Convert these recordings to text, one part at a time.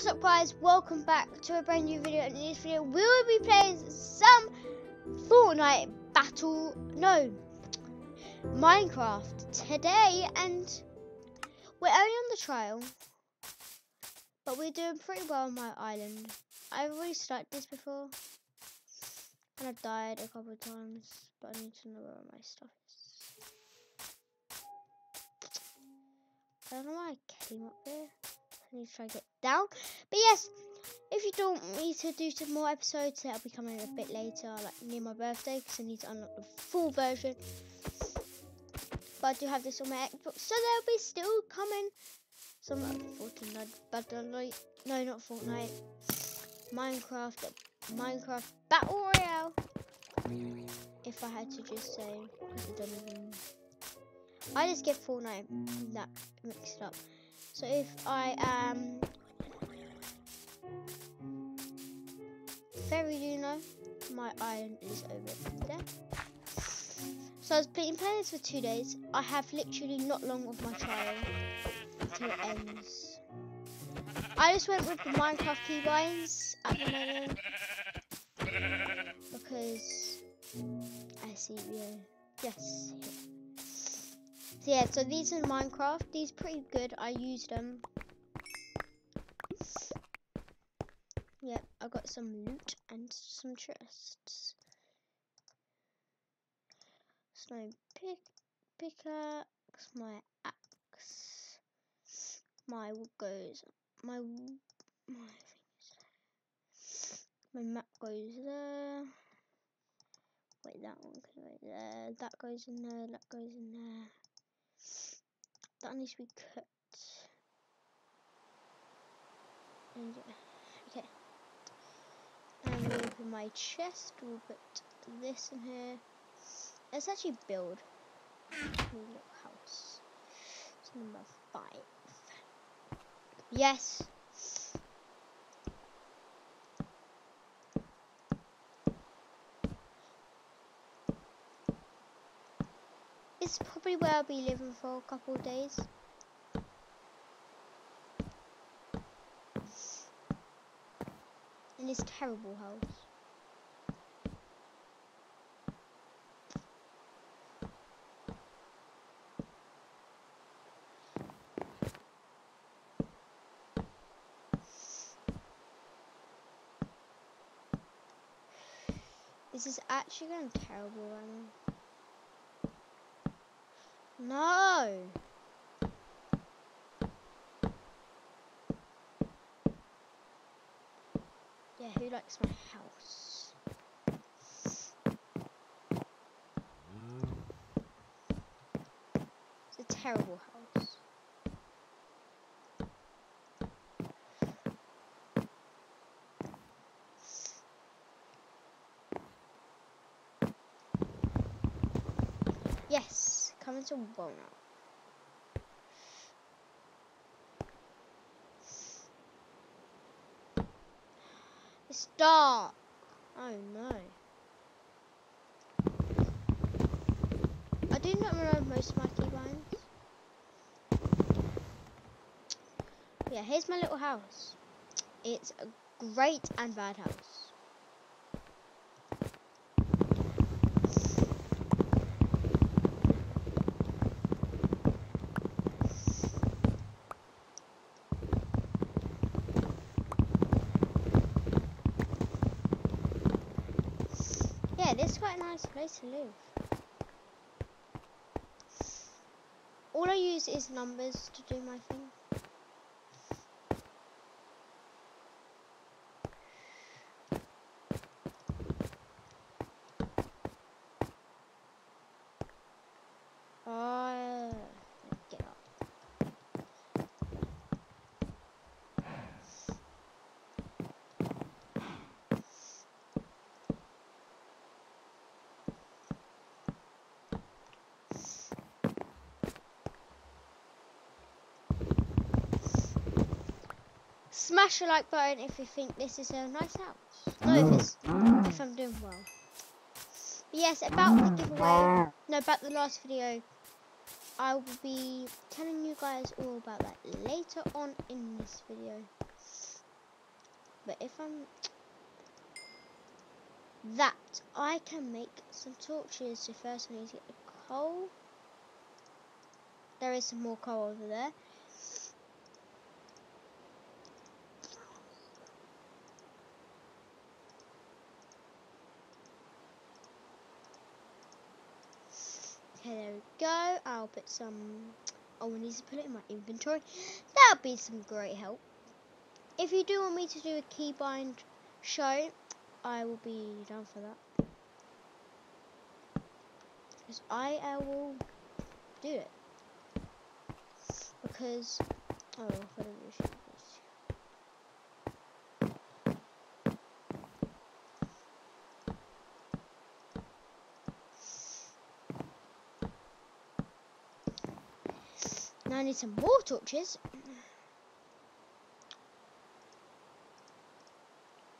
What's up guys, welcome back to a brand new video. In this video we will be playing some Fortnite Battle, no, Minecraft today and we're only on the trial. But we're doing pretty well on my island. I've already started this before. And I've died a couple of times, but I need to know where my stuff is. I don't know why I came up there. Need to try and get down. But yes, if you don't need to do some more episodes, that'll be coming a bit later, like near my birthday, because I need to unlock the full version. But I do have this on my Xbox, so they'll be still coming. Some like Fortnite, but like no, not Fortnite, Minecraft, Minecraft Battle Royale. If I had to just say, I don't even. I just get Fortnite that mixed up. So if I am very you know, my island is over there. So I've been playing this for two days. I have literally not long of my trial until it ends. I just went with the Minecraft keybinds at the moment because I see yeah yes. So yeah, so these are Minecraft. These pretty good. I used them. Yep, I got some loot and some chests. Snow pick pickaxe, my axe, my wood goes, my my my map goes there. Wait, that one can go there. That goes in there. That goes in there. That needs to be cut. And yeah, okay. And we'll open my chest. We'll put this in here. Let's actually build a little house. It's number five. Yes. Probably where I'll be living for a couple of days. In this terrible house. This is actually going terrible right now. No! Yeah, who likes my house? It's a terrible house. Yes, coming to now. It's dark. Oh no. I do not remember most of my keybinds. Yeah, here's my little house. It's a great and bad house. Yeah, this is quite a nice place to live. All I use is numbers to do my thing. Oh, get up. Smash the like button if you think this is a nice house. No, if it's if I'm doing well. But yes, about the giveaway. No, about the last video. I will be telling you guys all about that later on in this video. but if I'm that I can make some torches. So first I need to get the coal. There is some more coal over there. Okay, there we go. I'll put some. Oh, I need to put it in my inventory. That would be some great help. If you do want me to do a keybind show, I will be down for that. Because I, I will do it. Because, oh, I don't really shoot this. Now I need some more torches.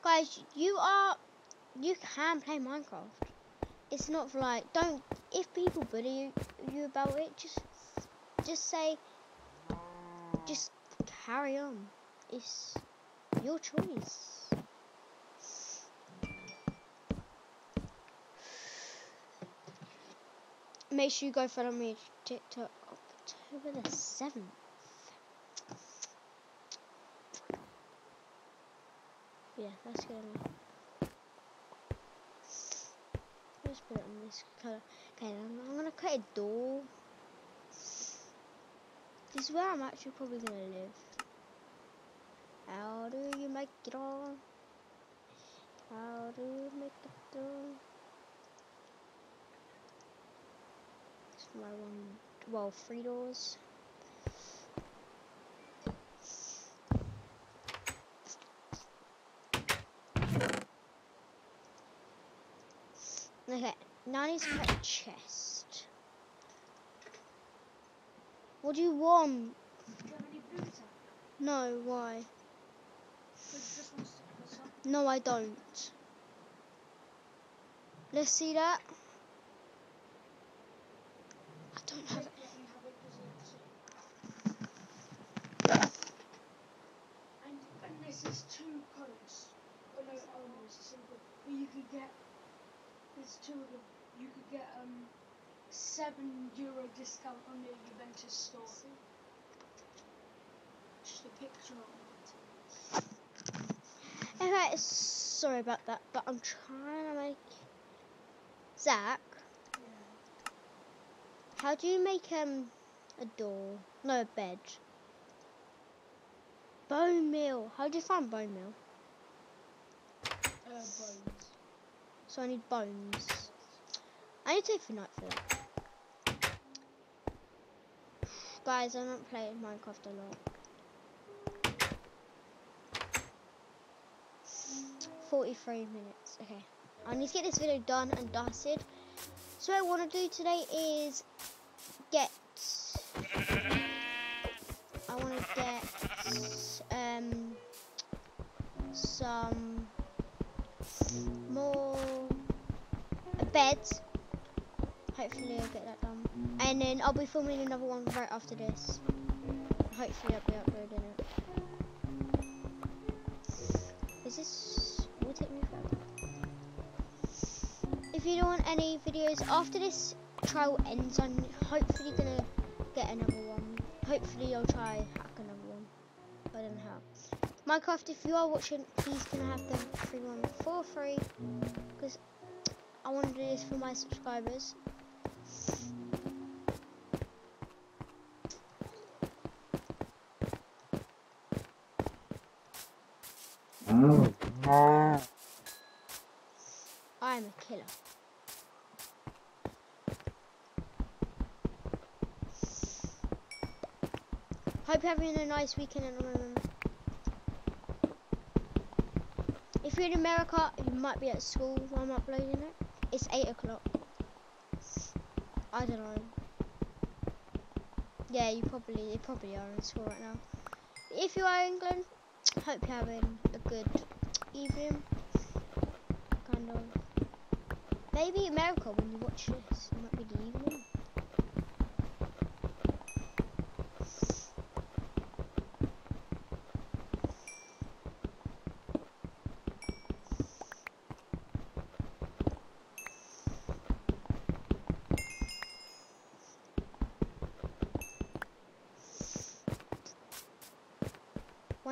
Guys, you are, you can play Minecraft. It's not like, don't, if people bully you, you about it, just, just say, just carry on. It's your choice. Make sure you go follow me TikTok October the 7th. Yeah, that's gonna. Let's put it on this color. Okay, I'm, I'm gonna create a door. This is where I'm actually probably gonna live. How do you make it on? How do you make it on? It's my one, well, three doors. Okay, need a chest. What do you want? Do you have any? No, why? Because just wants to put some. No, I don't. Let's see that. I don't have Let it. me have it 'cause it's- And, and this is two codes. Oh no, oh no, it's a single. But you could get, there's two of them. You could get um, seven euro discount on the Juventus store. Just a picture of it. Okay, sorry about that, but I'm trying to make Zach. Yeah. How do you make um a door? No, a bed. Bone meal. How do you find bone meal? Uh, bones. So I need bones. I need to take for night for that. Guys, I'm not playing Minecraft a lot. 43 minutes. Okay. I need to get this video done and dusted. So what I want to do today is get I want to get um some more beds. Hopefully I'll get that done. And then I'll be filming another one right after this. Hopefully I'll be uploading it. Is this will take me forever? If you don't want any videos after this trial ends, I'm hopefully gonna get another one. Hopefully I'll try hack another one. I don't know how. Minecraft, if you are watching, please can I have the free one for free? Because I want to do this for my subscribers. I am a killer. Hope you're having a nice weekend at the moment. If you're in America, you might be at school while I'm uploading it. It's 8 o'clock. I don't know. Yeah, you probably, you probably are in school right now. If you are in England, hope you're having a good evening. Kind of. Maybe America when you watch this, it might be the evening.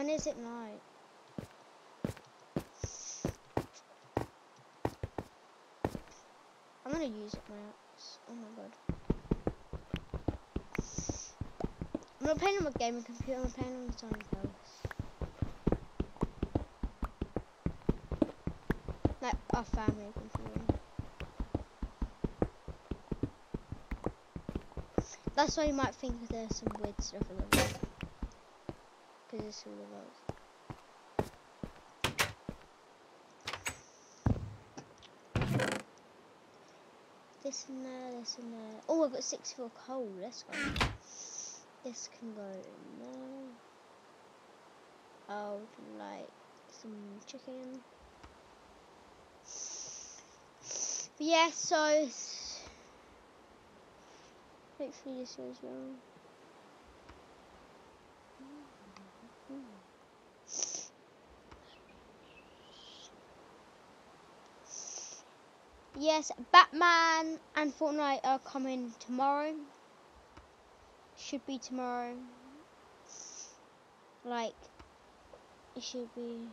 When is it night? I'm gonna use it axe. Oh my god. I'm not playing on my gaming computer, I'm playing on the Sonic House. Like our family computer. That's why you might think there's some weird stuff in the world. This and there, this and there. Oh, I've got 64 coal. Let's go. This can go in there. I would like some chicken. But yeah, so hopefully this goes well. Yes, Batman and Fortnite are coming tomorrow. Should be tomorrow. Like, it should be.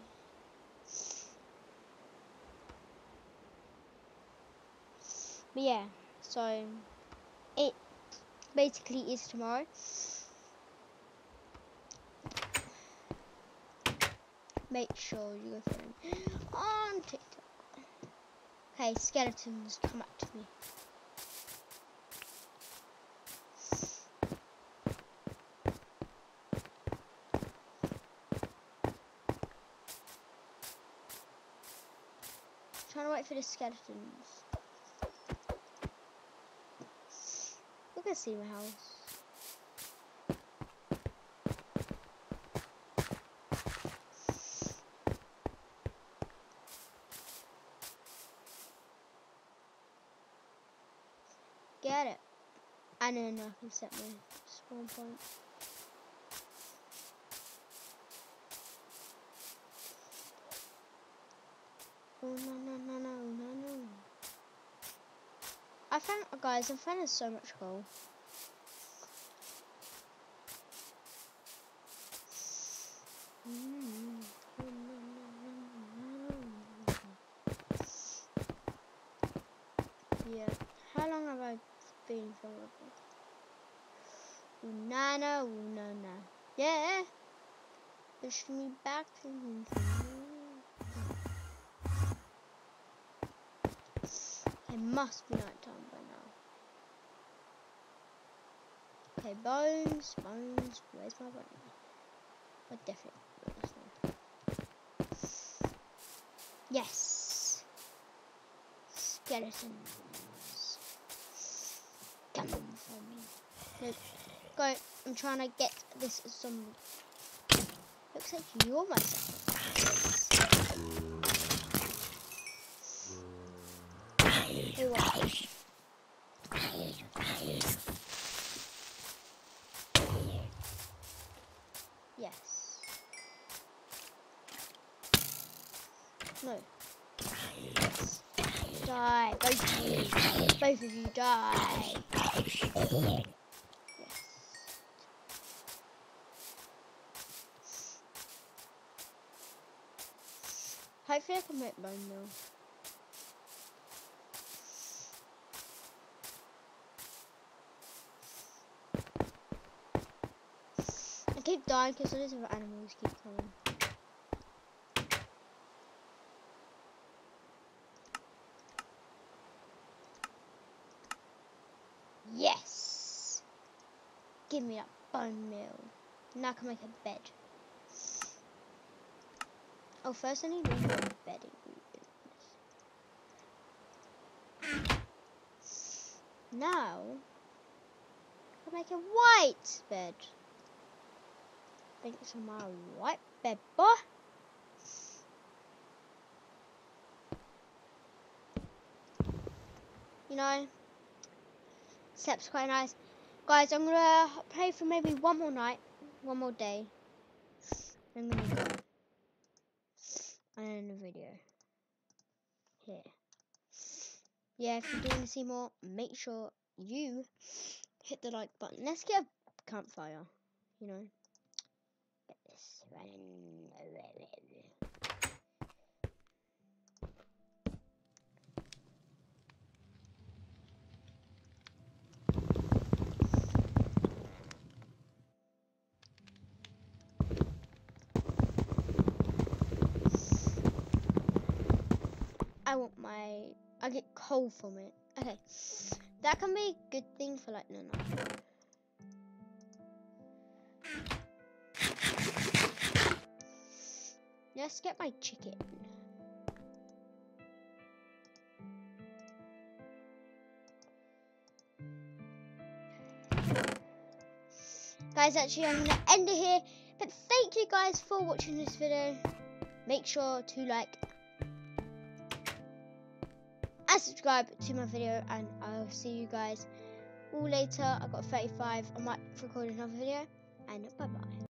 But yeah, so it basically is tomorrow. Make sure you go on TikTok. Okay, skeletons, come up to me. Trying to wait for the skeletons. You can see my house. Get it. And then I can set my spawn point. Oh no no no no no no. I found guys, I found so much gold. Yeah. How long have I been for Unana, unana. Yeah. Push me back. It must be night time by now. Okay, bones, bones. Where's my bone? I definitely bones now. Yes. Skeletons. Come for me. Look, go. I'm trying to get this zombie. Looks like you're my. Yes. No. Yes. Die. Both of you. Both of you die. Can make bone meal. I keep dying because those other animals keep coming. Yes! Give me that bone meal. Now I can make a bed. Oh, first I need to a bedding. Now, I can make a white bed. Thanks for my white bed, boy. You know, steps quite nice. Guys, I'm gonna play for maybe one more night, one more day. I'm gonna go. And video. Here. Yeah, if you do want to see more, make sure you hit the like button. Let's get a campfire, you know. Get this. I want my. I get coal from it. Okay, that can be a good thing for like no no. Let's get my chicken. Guys, actually, I'm going to end it here. But thank you guys for watching this video. Make sure to like subscribe to my video. And I'll see you guys all later. I've got 35. I might record another video. And bye-bye.